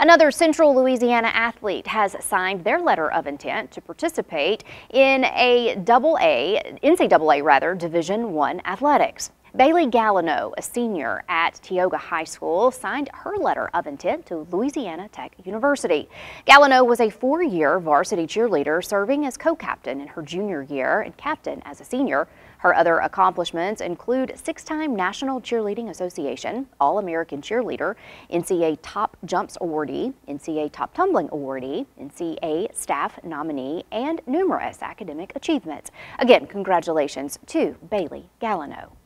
Another Central Louisiana athlete has signed their letter of intent to participate in a double A, NCAA rather, Division One athletics. Bailey Gallino, a senior at Tioga High School, signed her letter of intent to Louisiana Tech University. Gallino was a four-year varsity cheerleader serving as co-captain in her junior year and captain as a senior. Her other accomplishments include six-time National Cheerleading Association All-American Cheerleader, NCAA Top Jumps Awardee, NCAA Top Tumbling Awardee, NCAA Staff Nominee, and numerous academic achievements. Again, congratulations to Bailey Gallino.